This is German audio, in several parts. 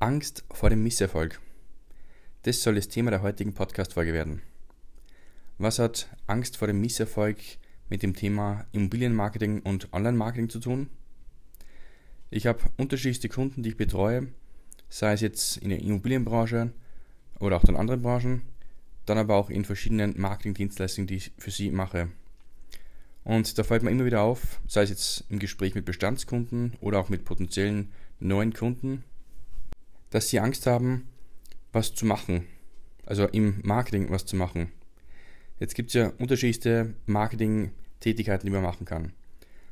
Angst vor dem Misserfolg. Das soll das Thema der heutigen Podcast-Folge werden. Was hat Angst vor dem Misserfolg mit dem Thema Immobilienmarketing und Online-Marketing zu tun? Ich habe unterschiedlichste Kunden, die ich betreue, sei es jetzt in der Immobilienbranche oder auch in anderen Branchen, dann aber auch in verschiedenen Marketingdienstleistungen, die ich für sie mache. Und da fällt mir immer wieder auf, sei es jetzt im Gespräch mit Bestandskunden oder auch mit potenziellen neuen Kunden, dass sie Angst haben, was zu machen. Also im Marketing was zu machen. Jetzt gibt es ja unterschiedlichste Marketing-Tätigkeiten, die man machen kann.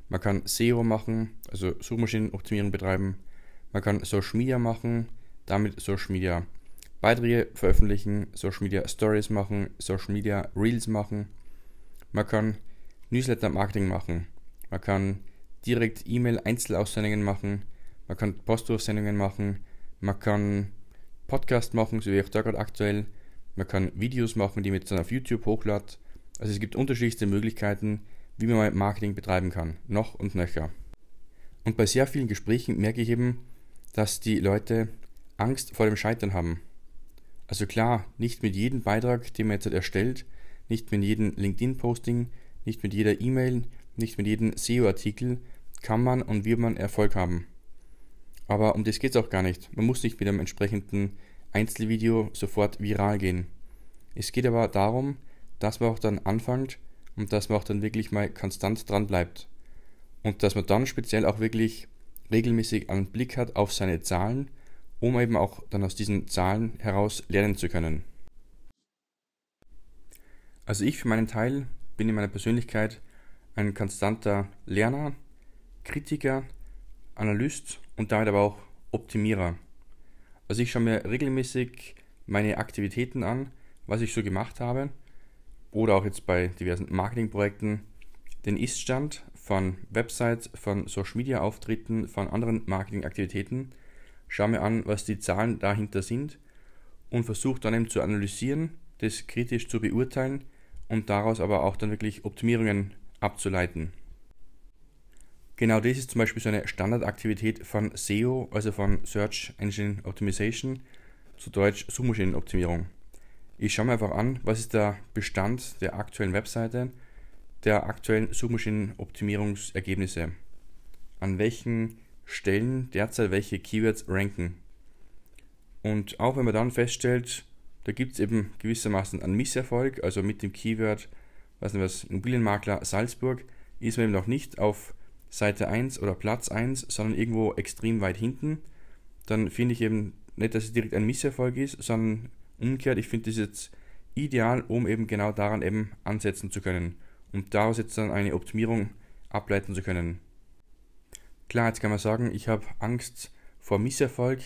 Man kann SEO machen, also Suchmaschinenoptimierung betreiben. Man kann Social Media machen, damit Social Media Beiträge veröffentlichen, Social Media Stories machen, Social Media Reels machen. Man kann Newsletter-Marketing machen. Man kann direkt E-Mail-Einzelaussendungen machen. Man kann Postaussendungen machen. Man kann Podcast machen, so wie ich da gerade aktuell. Man kann Videos machen, die man dann auf YouTube hochladet. Also es gibt unterschiedlichste Möglichkeiten, wie man Marketing betreiben kann. Noch und nöcher. Und bei sehr vielen Gesprächen merke ich eben, dass die Leute Angst vor dem Scheitern haben. Also klar, nicht mit jedem Beitrag, den man jetzt erstellt, nicht mit jedem LinkedIn-Posting, nicht mit jeder E-Mail, nicht mit jedem SEO-Artikel kann man und wird man Erfolg haben. Aber um das geht es auch gar nicht. Man muss nicht mit einem entsprechenden Einzelvideo sofort viral gehen. Es geht aber darum, dass man auch dann anfängt und dass man auch dann wirklich mal konstant dran bleibt. Und dass man dann speziell auch wirklich regelmäßig einen Blick hat auf seine Zahlen, um eben auch dann aus diesen Zahlen heraus lernen zu können. Also ich für meinen Teil bin in meiner Persönlichkeit ein konstanter Lerner, Kritiker, Analyst und damit aber auch Optimierer. Also ich schaue mir regelmäßig meine Aktivitäten an, was ich so gemacht habe oder auch jetzt bei diversen Marketingprojekten den Iststand von Websites, von Social Media Auftritten, von anderen Marketingaktivitäten, schaue mir an, was die Zahlen dahinter sind und versuche dann eben zu analysieren, das kritisch zu beurteilen und daraus aber auch dann wirklich Optimierungen abzuleiten. Genau das ist zum Beispiel so eine Standardaktivität von SEO, also von Search Engine Optimization, zu Deutsch Suchmaschinenoptimierung. Ich schaue mir einfach an, was ist der Bestand der aktuellen Webseite, der aktuellen Suchmaschinenoptimierungsergebnisse. An welchen Stellen derzeit welche Keywords ranken. Und auch wenn man dann feststellt, da gibt es eben gewissermaßen einen Misserfolg, also mit dem Keyword, was nicht was, Immobilienmakler Salzburg, ist man eben noch nicht auf Seite 1 oder Platz 1, sondern irgendwo extrem weit hinten, dann finde ich eben nicht, dass es direkt ein Misserfolg ist, sondern umgekehrt, ich finde das jetzt ideal, um eben genau daran eben ansetzen zu können und daraus jetzt dann eine Optimierung ableiten zu können. Klar, jetzt kann man sagen, ich habe Angst vor Misserfolg.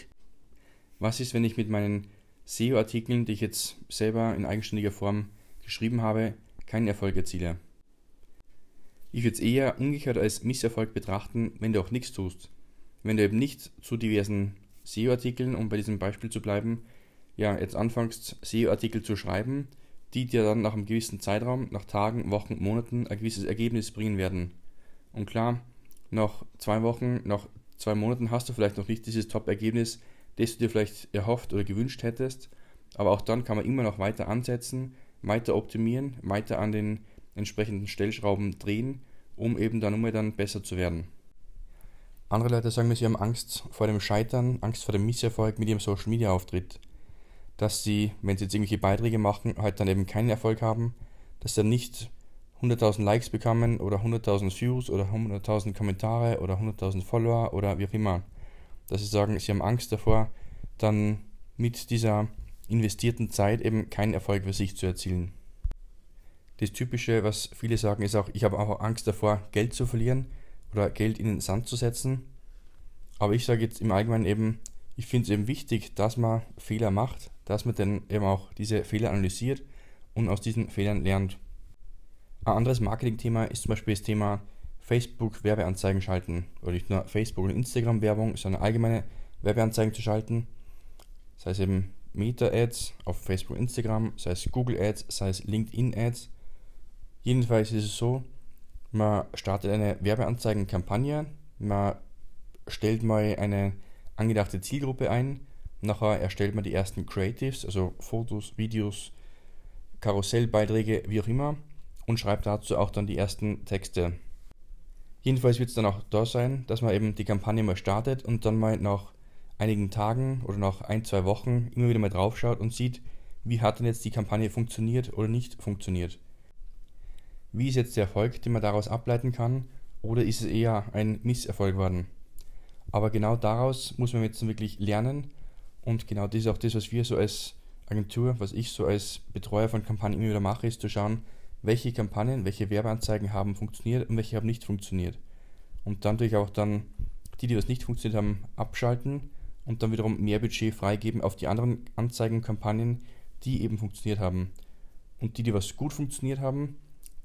Was ist, wenn ich mit meinen SEO-Artikeln, die ich jetzt selber in eigenständiger Form geschrieben habe, keinen Erfolg erziele? Ich würde es eher umgekehrt als Misserfolg betrachten, wenn du auch nichts tust. Wenn du eben nicht zu diversen SEO-Artikeln, um bei diesem Beispiel zu bleiben, ja, jetzt anfängst, SEO-Artikel zu schreiben, die dir dann nach einem gewissen Zeitraum, nach Tagen, Wochen, Monaten ein gewisses Ergebnis bringen werden. Und klar, nach zwei Wochen, nach zwei Monaten hast du vielleicht noch nicht dieses Top-Ergebnis, das du dir vielleicht erhofft oder gewünscht hättest, aber auch dann kann man immer noch weiter ansetzen, weiter optimieren, weiter an den entsprechenden Stellschrauben drehen, um eben dann immer dann besser zu werden. Andere Leute sagen mir, sie haben Angst vor dem Scheitern, Angst vor dem Misserfolg mit ihrem Social Media Auftritt. Dass sie, wenn sie jetzt irgendwelche Beiträge machen, halt dann eben keinen Erfolg haben, dass sie dann nicht 100.000 Likes bekommen oder 100.000 Views oder 100.000 Kommentare oder 100.000 Follower oder wie auch immer. Dass sie sagen, sie haben Angst davor, dann mit dieser investierten Zeit eben keinen Erfolg für sich zu erzielen. Das Typische, was viele sagen, ist auch, ich habe auch Angst davor, Geld zu verlieren oder Geld in den Sand zu setzen. Aber ich sage jetzt im Allgemeinen eben, ich finde es eben wichtig, dass man Fehler macht, dass man dann eben auch diese Fehler analysiert und aus diesen Fehlern lernt. Ein anderes Marketing-Thema ist zum Beispiel das Thema Facebook-Werbeanzeigen schalten. Oder nicht nur Facebook- und Instagram-Werbung, sondern allgemeine Werbeanzeigen zu schalten. Sei es eben Meta-Ads auf Facebook und Instagram, sei es Google-Ads, sei es LinkedIn-Ads Jedenfalls ist es so, man startet eine Werbeanzeigenkampagne, man stellt mal eine angedachte Zielgruppe ein, Nachher erstellt man die ersten Creatives, also Fotos, Videos, Karussellbeiträge, wie auch immer, und schreibt dazu auch dann die ersten Texte. Jedenfalls wird es dann auch da sein, dass man eben die Kampagne mal startet und dann mal nach einigen Tagen oder nach ein, zwei Wochen immer wieder mal draufschaut und sieht, wie hat denn jetzt die Kampagne funktioniert oder nicht funktioniert. Wie ist jetzt der Erfolg, den man daraus ableiten kann, oder ist es eher ein Misserfolg worden? Aber genau daraus muss man jetzt wirklich lernen und genau das ist auch das, was wir so als Agentur, was ich so als Betreuer von Kampagnen immer wieder mache, ist zu schauen, welche Kampagnen, welche Werbeanzeigen haben funktioniert und welche haben nicht funktioniert. Und dann natürlich auch dann die, die was nicht funktioniert haben, abschalten und dann wiederum mehr Budget freigeben auf die anderen Anzeigenkampagnen, die eben funktioniert haben. Und die, die was gut funktioniert haben,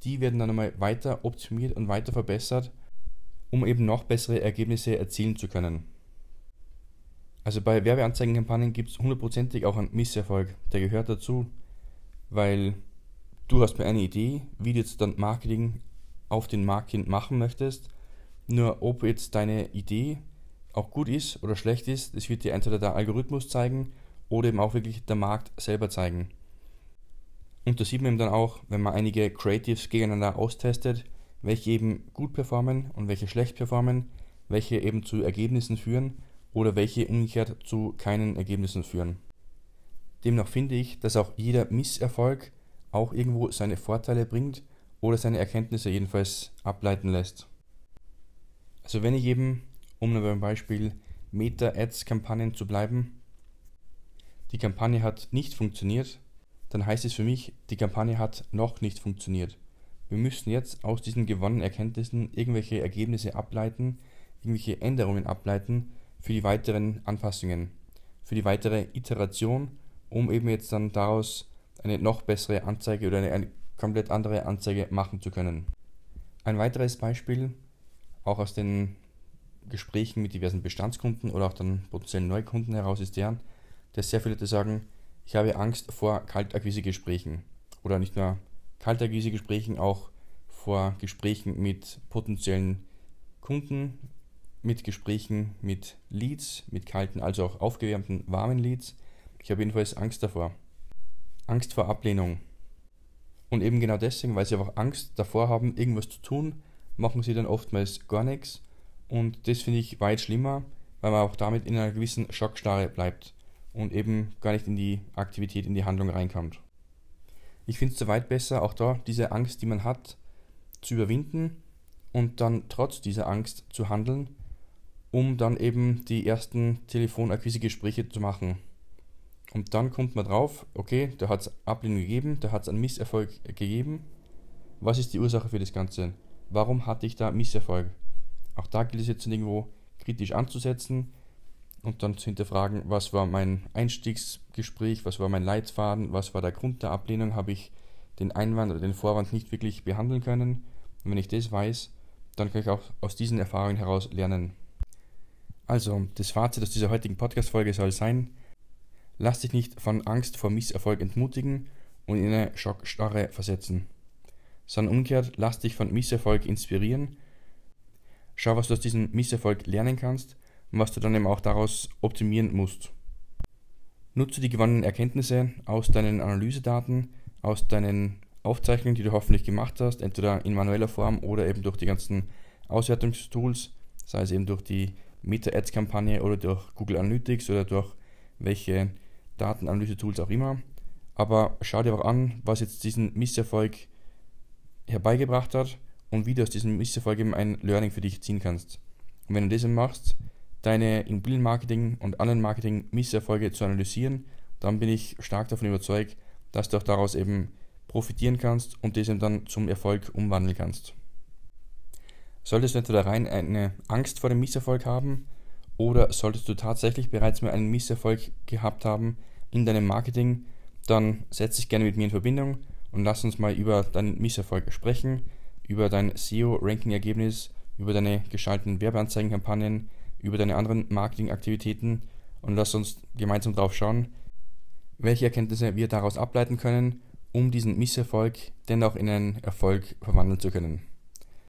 die werden dann einmal weiter optimiert und weiter verbessert, um eben noch bessere Ergebnisse erzielen zu können. Also bei Werbeanzeigenkampagnen gibt es hundertprozentig auch einen Misserfolg, der gehört dazu, weil du hast mir eine Idee, wie du jetzt dann Marketing auf den Markt hin machen möchtest. Nur ob jetzt deine Idee auch gut ist oder schlecht ist, das wird dir entweder der Algorithmus zeigen oder eben auch wirklich der Markt selber zeigen. Und da sieht man eben dann auch, wenn man einige Creatives gegeneinander austestet, welche eben gut performen und welche schlecht performen, welche eben zu Ergebnissen führen oder welche umgekehrt zu keinen Ergebnissen führen. Demnach finde ich, dass auch jeder Misserfolg auch irgendwo seine Vorteile bringt oder seine Erkenntnisse jedenfalls ableiten lässt. Also wenn ich eben, um nur beim Beispiel Meta-Ads-Kampagnen zu bleiben, die Kampagne hat nicht funktioniert, dann heißt es für mich, die Kampagne hat noch nicht funktioniert. Wir müssen jetzt aus diesen gewonnenen Erkenntnissen irgendwelche Ergebnisse ableiten, irgendwelche Änderungen ableiten für die weiteren Anpassungen, für die weitere Iteration, um eben jetzt dann daraus eine noch bessere Anzeige oder eine, eine komplett andere Anzeige machen zu können. Ein weiteres Beispiel, auch aus den Gesprächen mit diversen Bestandskunden oder auch dann potenziellen Neukunden heraus, ist der, dass sehr viele Leute sagen, ich habe Angst vor Kaltakquise-Gesprächen oder nicht nur Kaltakquise-Gesprächen, auch vor Gesprächen mit potenziellen Kunden, mit Gesprächen mit Leads, mit kalten, also auch aufgewärmten, warmen Leads. Ich habe jedenfalls Angst davor. Angst vor Ablehnung. Und eben genau deswegen, weil sie einfach Angst davor haben, irgendwas zu tun, machen sie dann oftmals gar nichts. Und das finde ich weit schlimmer, weil man auch damit in einer gewissen Schockstarre bleibt und eben gar nicht in die Aktivität, in die Handlung reinkommt. Ich finde es soweit besser, auch da diese Angst, die man hat, zu überwinden und dann trotz dieser Angst zu handeln, um dann eben die ersten Telefonakquisegespräche zu machen. Und dann kommt man drauf, okay, da hat es Ablehnung gegeben, da hat es einen Misserfolg gegeben. Was ist die Ursache für das Ganze? Warum hatte ich da Misserfolg? Auch da gilt es jetzt irgendwo kritisch anzusetzen und dann zu hinterfragen, was war mein Einstiegsgespräch, was war mein Leitfaden, was war der Grund der Ablehnung, habe ich den Einwand oder den Vorwand nicht wirklich behandeln können. Und wenn ich das weiß, dann kann ich auch aus diesen Erfahrungen heraus lernen. Also, das Fazit aus dieser heutigen Podcast-Folge soll sein, Lass dich nicht von Angst vor Misserfolg entmutigen und in eine Schockstarre versetzen, sondern umgekehrt, lass dich von Misserfolg inspirieren. Schau, was du aus diesem Misserfolg lernen kannst und was du dann eben auch daraus optimieren musst. Nutze die gewonnenen Erkenntnisse aus deinen Analysedaten, aus deinen Aufzeichnungen, die du hoffentlich gemacht hast, entweder in manueller Form oder eben durch die ganzen Auswertungstools, sei es eben durch die Meta-Ads-Kampagne oder durch Google Analytics oder durch welche Datenanalyse-Tools auch immer. Aber schau dir auch an, was jetzt diesen Misserfolg herbeigebracht hat und wie du aus diesem Misserfolg eben ein Learning für dich ziehen kannst. Und wenn du das machst, deine Immobilienmarketing und anderen Marketing-Misserfolge zu analysieren, dann bin ich stark davon überzeugt, dass du auch daraus eben profitieren kannst und das eben dann zum Erfolg umwandeln kannst. Solltest du entweder rein eine Angst vor dem Misserfolg haben oder solltest du tatsächlich bereits mal einen Misserfolg gehabt haben in deinem Marketing, dann setz dich gerne mit mir in Verbindung und lass uns mal über deinen Misserfolg sprechen, über dein SEO-Ranking-Ergebnis, über deine geschalteten Werbeanzeigenkampagnen, über deine anderen Marketingaktivitäten und lass uns gemeinsam drauf schauen, welche Erkenntnisse wir daraus ableiten können, um diesen Misserfolg dennoch in einen Erfolg verwandeln zu können.